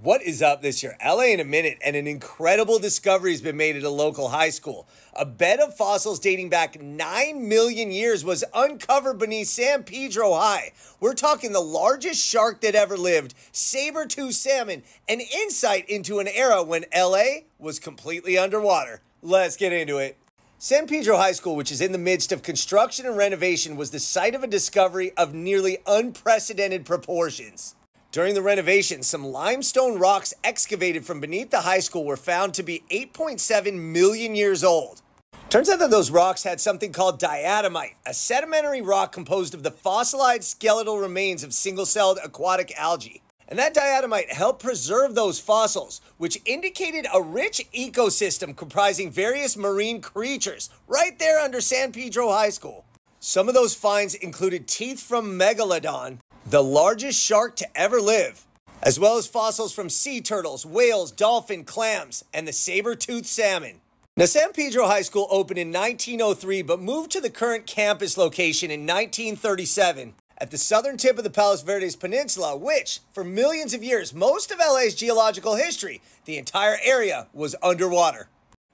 What is up this year? LA in a minute, and an incredible discovery has been made at a local high school. A bed of fossils dating back 9 million years was uncovered beneath San Pedro High. We're talking the largest shark that ever lived, saber-tooth salmon, an insight into an era when LA was completely underwater. Let's get into it. San Pedro High School, which is in the midst of construction and renovation, was the site of a discovery of nearly unprecedented proportions. During the renovation, some limestone rocks excavated from beneath the high school were found to be 8.7 million years old. Turns out that those rocks had something called diatomite, a sedimentary rock composed of the fossilized skeletal remains of single celled aquatic algae. And that diatomite helped preserve those fossils, which indicated a rich ecosystem comprising various marine creatures right there under San Pedro High School. Some of those finds included teeth from megalodon, the largest shark to ever live, as well as fossils from sea turtles, whales, dolphin, clams, and the saber-toothed salmon. Now, San Pedro High School opened in 1903 but moved to the current campus location in 1937 at the southern tip of the Palos Verdes Peninsula, which, for millions of years, most of LA's geological history, the entire area was underwater.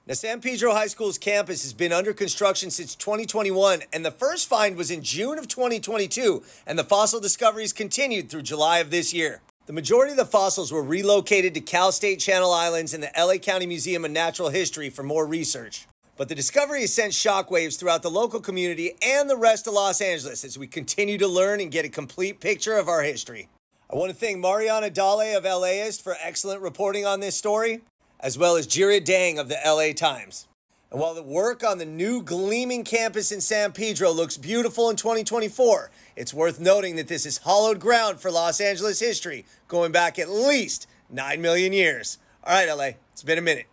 Now, San Pedro High School's campus has been under construction since 2021, and the first find was in June of 2022, and the fossil discoveries continued through July of this year. The majority of the fossils were relocated to Cal State Channel Islands and the LA County Museum of Natural History for more research. But the discovery has sent shockwaves throughout the local community and the rest of Los Angeles as we continue to learn and get a complete picture of our history. I want to thank Mariana Dale of LAist for excellent reporting on this story as well as Jireh Deng of the LA Times. And while the work on the new gleaming campus in San Pedro looks beautiful in 2024, it's worth noting that this is hollowed ground for Los Angeles history going back at least 9 million years. All right, LA, it's been a minute.